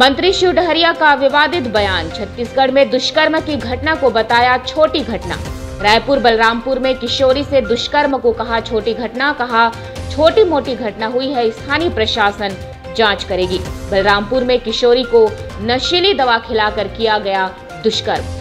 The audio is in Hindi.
मंत्री शिव डहरिया का विवादित बयान, छत्तीसगढ़ में दुष्कर्म की घटना को बताया छोटी घटना। रायपुर बलरामपुर में किशोरी से दुष्कर्म को कहा छोटी घटना, कहा छोटी मोटी घटना हुई है, स्थानीय प्रशासन जाँच करेगी। बलरामपुर में किशोरी को नशीली दवा खिलाकर किया गया दुष्कर्म।